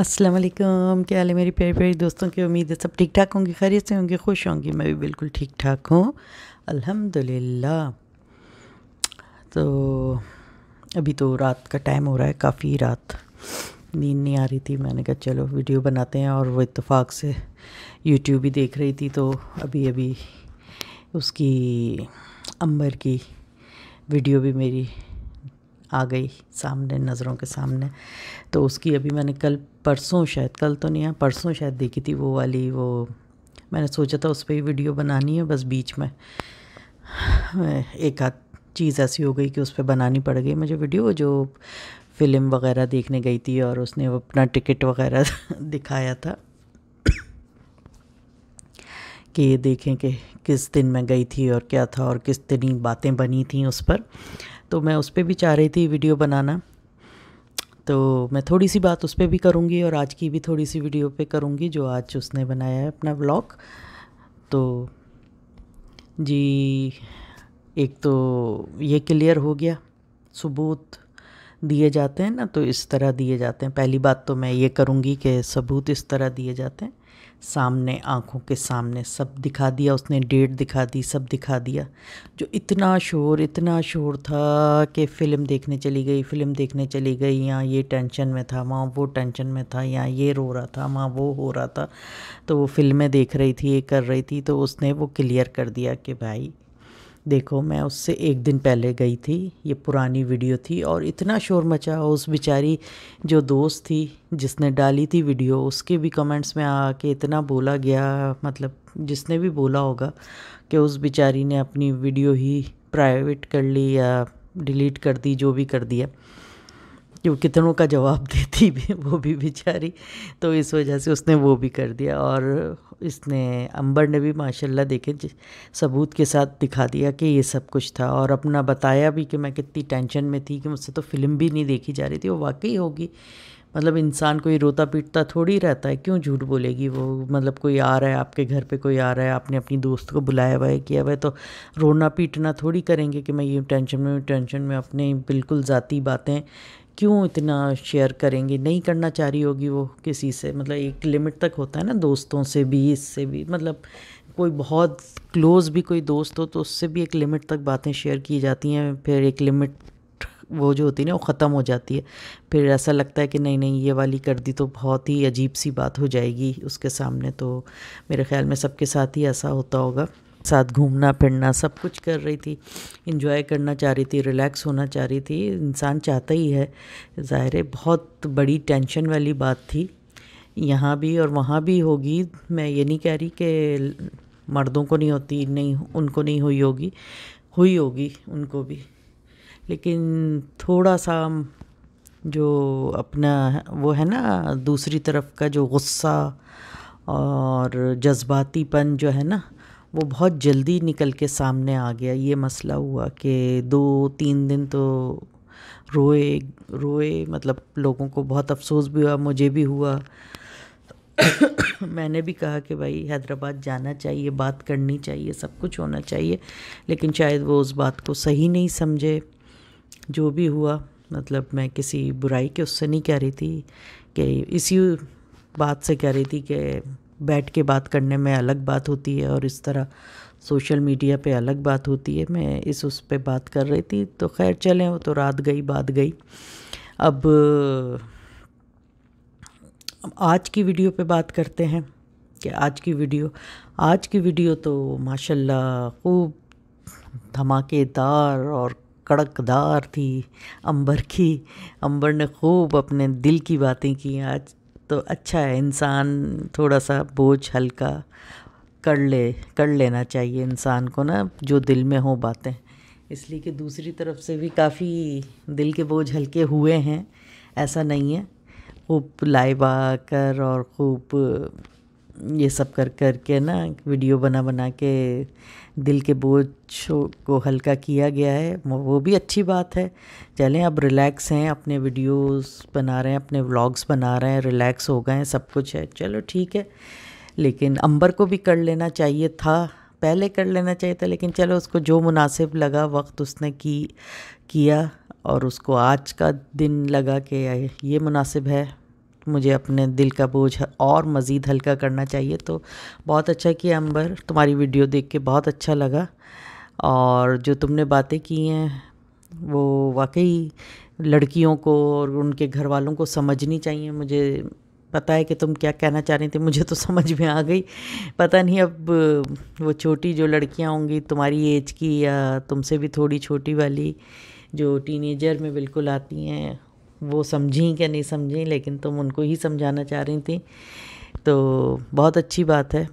अस्सलाम वालेकुम। क्या हाल है मेरी प्यारी प्यारी दोस्तों की उम्मीद है सब ठीक ठाक होंगे, खैरियत से होंगे, खुश होंगे। मैं भी बिल्कुल ठीक ठाक हूँ। अल्हम्दुलिल्लाह। तो अभी तो रात का टाइम हो रहा है, काफ़ी रात। नींद नहीं आ रही थी। मैंने कहा चलो वीडियो बनाते हैं और वो इत्तेफाक से यूट्यूब भी देख रही थी। तो अभी अभी उसकी अंबर की वीडियो भी मेरी आ गई सामने, नज़रों के सामने। तो उसकी अभी मैंने कल परसों शायद, कल तो नहीं, है, परसों शायद देखी थी वो वाली, वो मैंने सोचा था उस पर ही वीडियो बनानी है, बस बीच में एक आध चीज़ ऐसी हो गई कि उस पर बनानी पड़ गई मुझे वीडियो, जो फ़िल्म वगैरह देखने गई थी और उसने अपना टिकट वगैरह दिखाया था कि ये देखें कि किस दिन मैं गई थी और क्या था और किस दिन बातें बनी थी उस पर। तो मैं उस पर भी चाह रही थी वीडियो बनाना। तो मैं थोड़ी सी बात उस पर भी करूँगी और आज की भी थोड़ी सी वीडियो पे करूँगी जो आज उसने बनाया है अपना ब्लॉग तो जी, एक तो ये क्लियर हो गया। सबूत दिए जाते हैं ना तो इस तरह दिए जाते हैं। पहली बात तो मैं ये करूँगी कि सबूत इस तरह दिए जाते हैं। सामने, आँखों के सामने सब दिखा दिया, उसने डेट दिखा दी, सब दिखा दिया। जो इतना शोर इतना शोर था कि फ़िल्म देखने चली गई, फ़िल्म देखने चली गई, यहाँ ये टेंशन में था, वहाँ वो टेंशन में था, यहाँ ये रो रहा था, वहाँ वो हो रहा था। तो वो फ़िल्में देख रही थी, ये कर रही थी तो उसने वो क्लियर कर दिया कि भाई देखो, मैं उससे एक दिन पहले गई थी, ये पुरानी वीडियो थी और इतना शोर मचा उस बेचारी जो दोस्त थी जिसने डाली थी वीडियो, उसके भी कमेंट्स में आके इतना बोला गया मतलब जिसने भी बोला होगा कि उस बेचारी ने अपनी वीडियो ही प्राइवेट कर ली या डिलीट कर दी, जो भी कर दिया। जो कितनों का जवाब देती भी, वो भी बेचारी। तो इस वजह से उसने वो भी कर दिया और इसने, अंबर ने भी माशाल्लाह देखे सबूत के साथ दिखा दिया कि ये सब कुछ था और अपना बताया भी कि मैं कितनी टेंशन में थी कि मुझसे तो फ़िल्म भी नहीं देखी जा रही थी, वो वाकई होगी। मतलब इंसान कोई रोता पीटता थोड़ी रहता है, क्यों झूठ बोलेगी वो? मतलब कोई आ रहा है, आपके घर पे कोई आ रहा है, आपने अपनी दोस्त को बुलाया हुआ है, किया हुआ है तो रोना पीटना थोड़ी करेंगे कि मैं ये टेंशन में टेंशन में अपने बिल्कुल ज़ाती बातें क्यों इतना शेयर करेंगी? नहीं करना चाह रही होगी वो किसी से। मतलब एक लिमिट तक होता है ना दोस्तों से भी, इससे भी। मतलब कोई बहुत क्लोज़ भी कोई दोस्त हो तो उससे भी एक लिमिट तक बातें शेयर की जाती हैं। फिर एक लिमिट वो जो होती है ना वो ख़त्म हो जाती है। फिर ऐसा लगता है कि नहीं नहीं, ये वाली कर दी तो बहुत ही अजीब सी बात हो जाएगी उसके सामने। तो मेरे ख़्याल में सबके साथ ही ऐसा होता होगा। साथ घूमना, फिरना, सब कुछ कर रही थी इन्जॉय करना चाह रही थी रिलैक्स होना चाह रही थी, इंसान चाहता ही है। ज़ाहिर है, बहुत बड़ी टेंशन वाली बात थी। यहाँ भी और वहाँ भी होगी, मैं ये नहीं कह रही कि मर्दों को नहीं होती, नहीं, उनको नहीं हुई होगी हुई होगी उनको भी। लेकिन थोड़ा सा जो अपना वो है ना, दूसरी तरफ़ का जो गुस्सा और जज्बातीपन जो है ना वो बहुत जल्दी निकल के सामने आ गया। ये मसला हुआ कि दो, तीन दिन तो रोए रोए मतलब लोगों को बहुत अफसोस भी हुआ, मुझे भी हुआ। मैंने भी कहा कि भाई, हैदराबाद जाना चाहिए, बात करनी चाहिए, सब कुछ होना चाहिए, लेकिन शायद वो उस बात को सही नहीं समझे। जो भी हुआ मतलब मैं किसी बुराई के उससे नहीं कह रही थी कि इसी बात से कह रही थी कि बैठ के बात करने में अलग बात होती है और इस तरह सोशल मीडिया पे अलग बात होती है। मैं इस उस पे बात कर रही थी तो खैर चलें, वो तो रात गई, बात गई। अब आज की वीडियो पे बात करते हैं कि आज की वीडियो, आज की वीडियो तो माशाल्लाह खूब धमाकेदार और कड़कदार थी, अंबर की, अंबर ने खूब अपने दिल की बातें की आज तो अच्छा है, इंसान थोड़ा सा बोझ हल्का कर ले, कर लेना चाहिए इंसान को ना, जो दिल में हो बातें। इसलिए कि दूसरी तरफ़ से भी काफ़ी दिल के बोझ हल्के हुए हैं, ऐसा नहीं है। खूब लाइव कर और खूब ये सब कर कर के ना वीडियो बना बना के दिल के बोझ को हल्का किया गया है। वो भी अच्छी बात है। चलें, अब रिलैक्स हैं, अपने वीडियोस बना रहे हैं, अपने व्लॉग्स बना रहे हैं, रिलैक्स हो गए हैं, सब कुछ है। चलो ठीक है। लेकिन अंबर को भी कर लेना चाहिए था, पहले कर लेना चाहिए था, लेकिन चलो उसको जो मुनासिब लगा, वक्त उसने की, किया और उसको आज का दिन लगा कि ये मुनासिब है। मुझे अपने दिल का बोझ और मज़ीद हल्का करना चाहिए। तो बहुत अच्छा किया अंबर, तुम्हारी वीडियो देख के बहुत अच्छा लगा। और जो तुमने बातें की हैं, वो वाकई लड़कियों को और उनके घर वालों को समझनी चाहिए। मुझे पता है कि तुम क्या कहना चाह रही थी, मुझे तो समझ में आ गई। पता नहीं अब वो छोटी जो लड़कियाँ होंगी, तुम्हारी एज की या तुमसे भी थोड़ी छोटी वाली जो टीनेजर में बिल्कुल आती हैं वो समझी क्या नहीं समझी, लेकिन तुम उनको ही समझाना चाह रही थी। तो बहुत अच्छी बात है।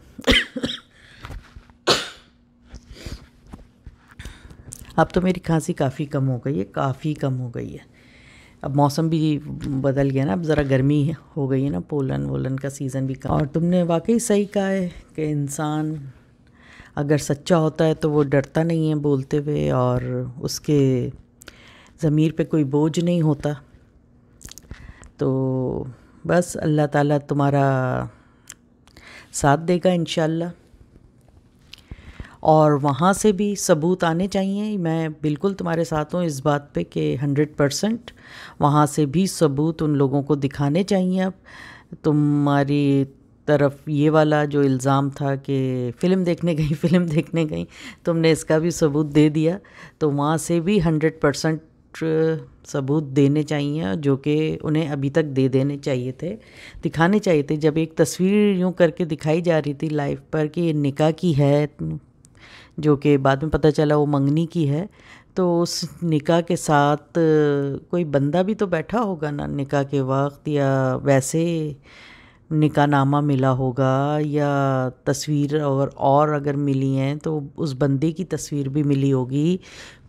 अब तो मेरी खांसी काफ़ी कम हो गई है, काफ़ी कम हो गई है। अब मौसम भी बदल गया ना, अब ज़रा गर्मी हो गई है ना, पोलन वोलन का सीज़न भी कम। और तुमने वाकई सही कहा है कि इंसान अगर सच्चा होता है तो वो डरता नहीं है बोलते हुए, और उसके ज़मीर पे कोई बोझ नहीं होता। तो बस अल्लाह ताला तुम्हारा साथ देगा इन और वहाँ से भी सबूत आने चाहिए। मैं बिल्कुल तुम्हारे साथ हूँ इस बात पे कि हंड्रेड परसेंट वहाँ से भी सबूत उन लोगों को दिखाने चाहिए। अब तुम्हारी तरफ़ ये वाला जो इल्ज़ाम था कि फ़िल्म देखने गई, फ़िल्म देखने गई, तुमने इसका भी सबूत दे दिया। तो वहाँ से भी हंड्रेड परसेंट सबूत देने चाहिए जो कि उन्हें अभी तक दे देने चाहिए थे, दिखाने चाहिए थे। जब एक तस्वीर यूँ करके दिखाई जा रही थी लाइव पर कि ये निकाह की है, जो कि बाद में पता चला वो मंगनी की है तो उस निका के साथ कोई बंदा भी तो बैठा होगा ना? निका के वक्त या वैसे निकाह नामा मिला होगा या तस्वीर और और अगर मिली हैं तो उस बंदे की तस्वीर भी मिली होगी।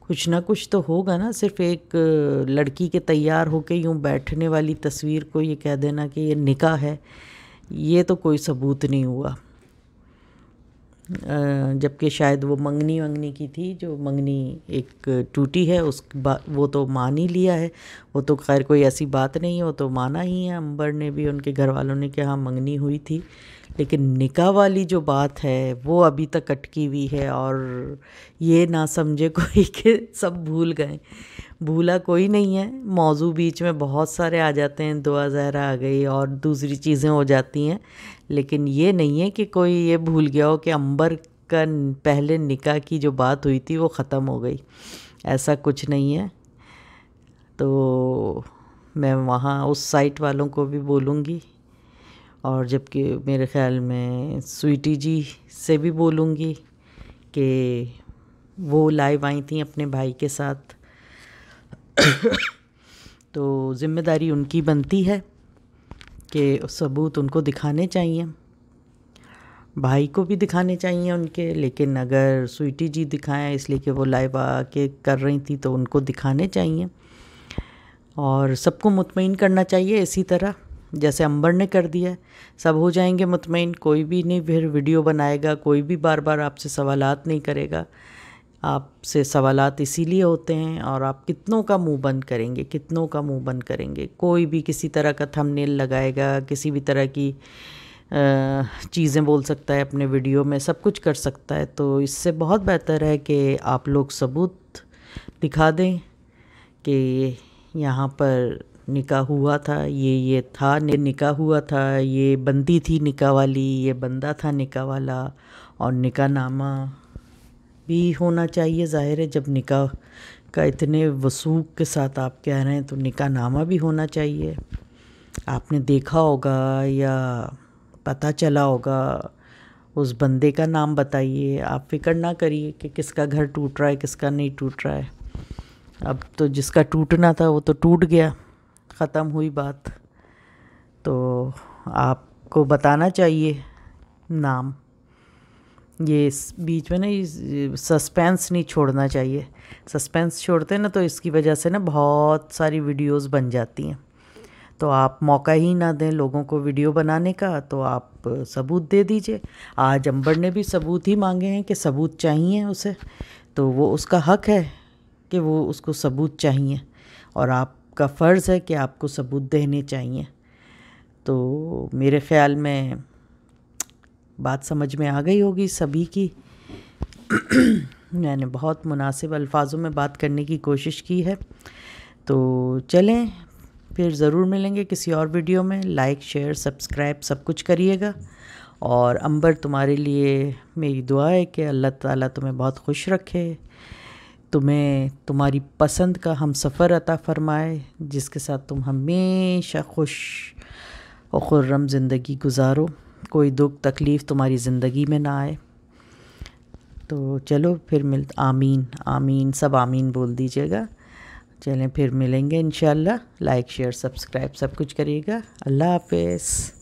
कुछ ना कुछ तो होगा ना, सिर्फ़ एक लड़की के तैयार होके यूँ बैठने वाली तस्वीर को ये कह देना कि ये निकाह है, ये तो कोई सबूत नहीं हुआ। जबकि शायद वो मंगनी वंगनी की थी, जो मंगनी एक टूटी है, उस वो तो मान ही लिया है। वो तो खैर कोई ऐसी बात नहीं है वो तो माना ही है। अंबर ने भी उनके घर वालों ने कि हाँ मंगनी हुई थी। लेकिन निकाह वाली जो बात है, वो अभी तक अटकी हुई है और ये ना समझे कोई कि सब भूल गए। भूला कोई नहीं है। मौजू बीच में बहुत सारे आ जाते हैं दुआ ज़हरा आ गई और दूसरी चीज़ें हो जाती हैं। लेकिन ये नहीं है कि कोई ये भूल गया हो कि अंबर का पहले निकाह की जो बात हुई थी वो ख़त्म हो गई। ऐसा कुछ नहीं है। तो मैं वहाँ उस साइट वालों को भी बोलूँगी और जबकि मेरे ख़्याल में स्वीटी जी से भी बोलूँगी कि वो लाइव आई थी अपने भाई के साथ। तो ज़िम्मेदारी उनकी बनती है कि सबूत उनको दिखाने चाहिए। भाई को भी दिखाने चाहिए उनके, लेकिन अगर स्वीटी जी दिखाएँ इसलिए कि वो लाइव आके कर रही थी तो उनको दिखाने चाहिए। और सबको मुतमिन करना चाहिए इसी तरह, जैसे अंबर ने कर दिया सब हो जाएँगे मुतमिन कोई भी नहीं फिर वीडियो बनाएगा, कोई भी बार बार आपसे सवालात नहीं करेगा। आपसे सवालात इसीलिए होते हैं और आप कितनों का मुँह बंद करेंगे, कितनों का मुँह बंद करेंगे। कोई भी किसी तरह का थंबनेल लगाएगा, किसी भी तरह की चीज़ें बोल सकता है अपने वीडियो में, सब कुछ कर सकता है। तो इससे बहुत बेहतर है कि आप लोग सबूत दिखा दें कि यहाँ पर निकाह हुआ था, ये ये था निकाह हुआ था, ये बंदी थी निकाह वाली, ये बंदा था निकाह वाला और निकाह नामा भी होना चाहिए। ज़ाहिर है, जब निकाह का इतने वसूख के साथ आप कह रहे हैं तो निकाह नामा भी होना चाहिए। आपने देखा होगा या पता चला होगा, उस बंदे का नाम बताइए। आप फ़िक्र ना करिए कि किसका घर टूट रहा है, किसका नहीं टूट रहा है। अब तो जिसका टूटना था, वो तो टूट गया। ख़त्म हुई बात। तो आपको बताना चाहिए नाम। ये बीच में ना सस्पेंस नहीं छोड़ना चाहिए। सस्पेंस छोड़ते ना तो इसकी वजह से ना बहुत सारी वीडियोस बन जाती हैं। तो आप मौका ही ना दें लोगों को वीडियो बनाने का तो आप सबूत दे दीजिए। आज अंबर ने भी सबूत ही मांगे हैं कि सबूत चाहिए उसे। तो वो उसका हक है कि वो उसको सबूत चाहिए और आपका फ़र्ज़ है कि आपको सबूत देने चाहिए। तो मेरे ख़्याल में बात समझ में आ गई होगी सभी की। मैंने बहुत मुनासिब अल्फाजों में बात करने की कोशिश की है। तो चलें, फिर ज़रूर मिलेंगे किसी और वीडियो में। लाइक शेयर सब्सक्राइब सब कुछ करिएगा। और अंबर, तुम्हारे लिए मेरी दुआ है कि अल्लाह ताला तुम्हें बहुत खुश रखे। तुम्हें तुम्हारी पसंद का हम सफ़र अता फ़रमाए, जिसके साथ तुम हमेशा खुश और खुर्रम ज़िंदगी गुजारो। कोई दुख, तकलीफ़ तुम्हारी ज़िंदगी में ना आए। तो चलो फिर मिल, आमीन आमीन, सब आमीन बोल दीजिएगा। चलें फिर मिलेंगे इन लाइक शेयर सब्सक्राइब सब कुछ करिएगा। अल्लाह हाफिज़।